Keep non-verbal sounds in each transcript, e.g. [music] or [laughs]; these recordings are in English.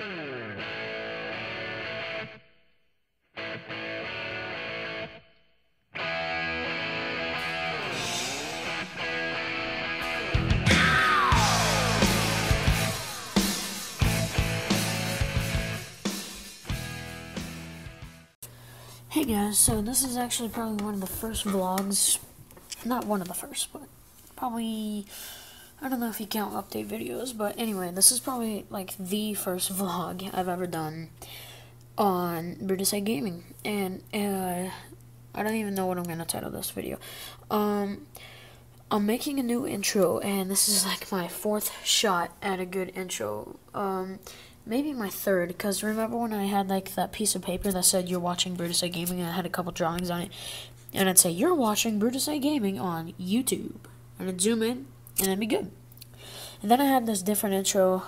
Hey guys, so this is actually probably one of the first vlogs. Not one of the first, but probably. I don't know if you count update videos, but anyway, this is probably like the first [laughs] vlog I've ever done on Brutus Gaming. And uh, I don't even know what I'm to title this video. Um, I'm making a new intro, and this is like my fourth shot at a good intro. Um, maybe my third, because remember when I had like that piece of paper that said you're watching Brutus Gaming, and I had a couple drawings on it, and I'd say you're watching Brutus Gaming on YouTube, and I'd zoom in, and that'd be good. And then I had this different intro.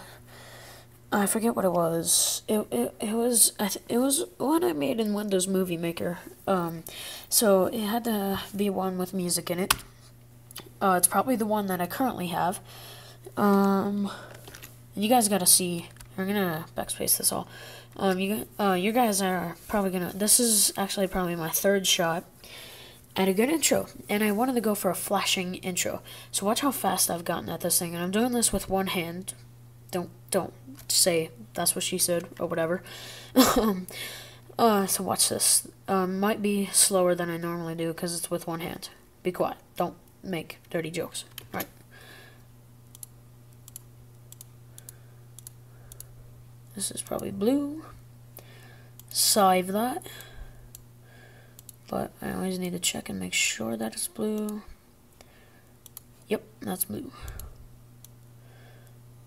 I forget what it was. It it, it was it was one I made in Windows Movie Maker. Um, so it had to be one with music in it. Uh, it's probably the one that I currently have. Um, you guys gotta see I'm gonna backspace this all. Um, you uh, you guys are probably gonna. This is actually probably my third shot at a good intro, and I wanted to go for a flashing intro. So watch how fast I've gotten at this thing, and I'm doing this with one hand. Don't don't say that's what she said or whatever. [laughs] uh, so watch this. Um, might be slower than I normally do because it's with one hand. Be quiet. Don't make dirty jokes. All right. This is probably blue. Save that. But I always need to check and make sure that it's blue. Yep, that's blue.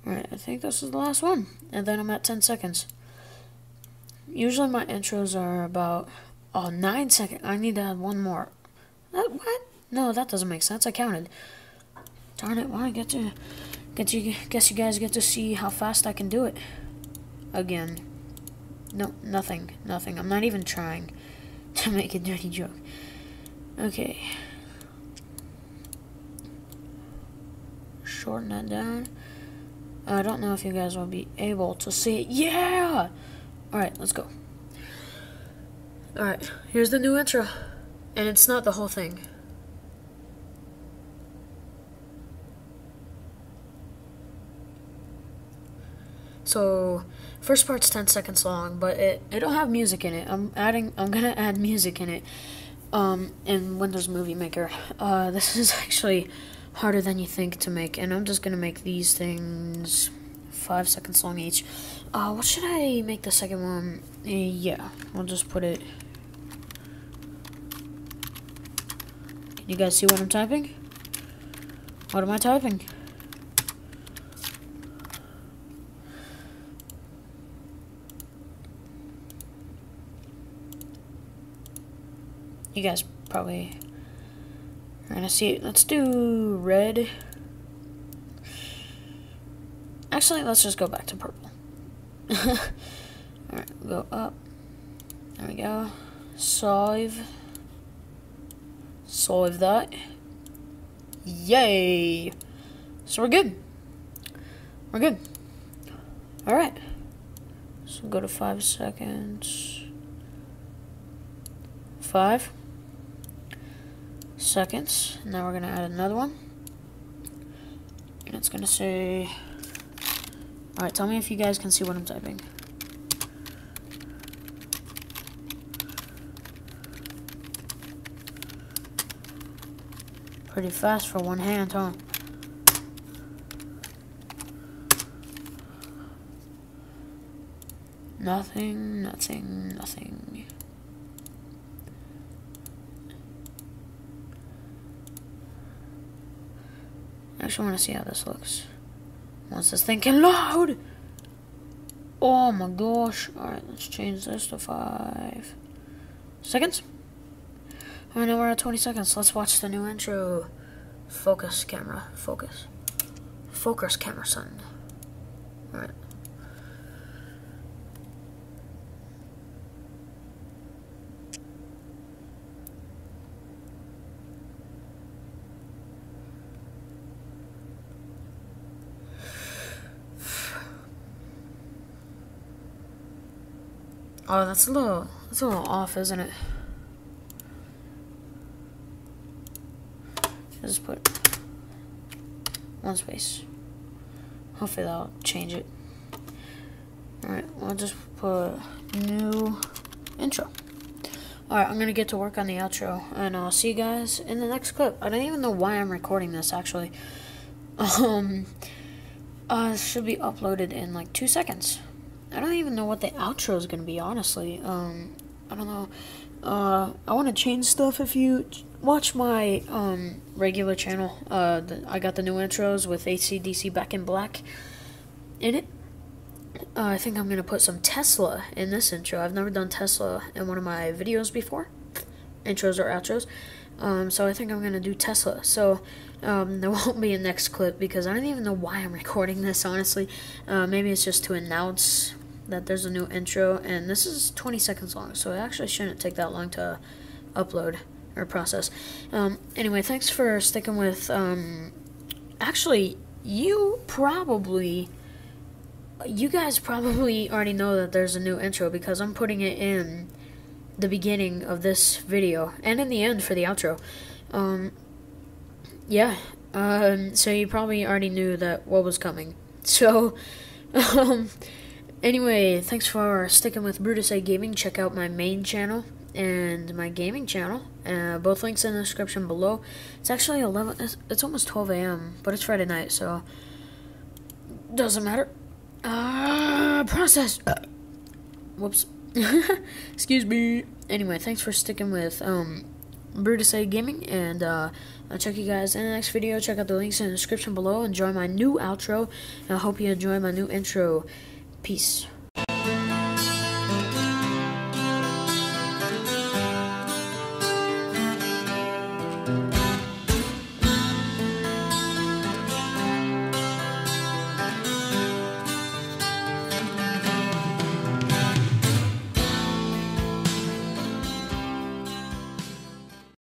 Alright, I think this is the last one. And then I'm at 10 seconds. Usually my intros are about, oh, 9 seconds. I need to add one more. That, what? No, that doesn't make sense. I counted. Darn it, why get to, get you, guess you guys get to see how fast I can do it again. No, nothing, nothing. I'm not even trying [laughs] to make a dirty joke. Okay. Shorten that down. I don't know if you guys will be able to see it. Yeah! Alright, let's go. Alright, here's the new intro. And it's not the whole thing. So, first part's 10 seconds long, but it, it don't have music in it. I'm adding, I'm gonna add music in it, um, in Windows Movie Maker. Uh, this is actually harder than you think to make, and I'm just gonna make these things five seconds long each. Uh, what should I make the second one? Uh, yeah, I'll just put it. Can you guys see what I'm typing? What am I typing? You guys probably are gonna see it. Let's do red. Actually, let's just go back to purple. [laughs] Alright, go up. There we go. Solve. Solve that. Yay! So we're good. We're good. Alright. So go to five seconds. Five seconds. Now we're going to add another one. And it's going to say... Alright, tell me if you guys can see what I'm typing. Pretty fast for one hand, huh? Nothing, nothing, nothing. I actually want to see how this looks. Once this thing can load! Oh my gosh. Alright, let's change this to 5 seconds. Alright, know we're at 20 seconds. Let's watch the new intro. Focus, camera. Focus. Focus, camera, son. Alright. Oh, that's a little, that's a little off, isn't it? Just put one space. Hopefully that'll change it. Alright, we'll just put new intro. Alright, I'm gonna get to work on the outro, and I'll see you guys in the next clip. I don't even know why I'm recording this, actually. [laughs] Um, uh, should be uploaded in like two seconds. I don't even know what the outro is gonna be, honestly. Um, I don't know. Uh, I want to change stuff. If you watch my um regular channel, uh, the, I got the new intros with ACDC Back in Black in it. Uh, I think I'm gonna put some Tesla in this intro. I've never done Tesla in one of my videos before, intros or outros. Um, so I think I'm gonna do Tesla. So um, there [laughs] won't be a next clip because I don't even know why I'm recording this. Honestly, uh, maybe it's just to announce that there's a new intro, and this is 20 seconds long, so it actually shouldn't take that long to upload or process. Um, anyway, thanks for sticking with. Um, actually, you probably you guys probably already know that there's a new intro because I'm putting it in the beginning of this video and in the end for the outro. Um, yeah, um, so you probably already knew that what was coming. So, [laughs] um, anyway, thanks for sticking with Brutus A Gaming. Check out my main channel and my gaming channel. Uh, both links in the description below. It's actually 11, it's, it's almost 12 a.m., but it's Friday night, so doesn't matter. Uh, process. [coughs] Whoops. [laughs] Excuse me. Anyway, thanks for sticking with um, Brutus A Gaming, and uh, I'll check you guys in the next video. Check out the links in the description below. Enjoy my new outro, and I hope you enjoy my new intro. Peace.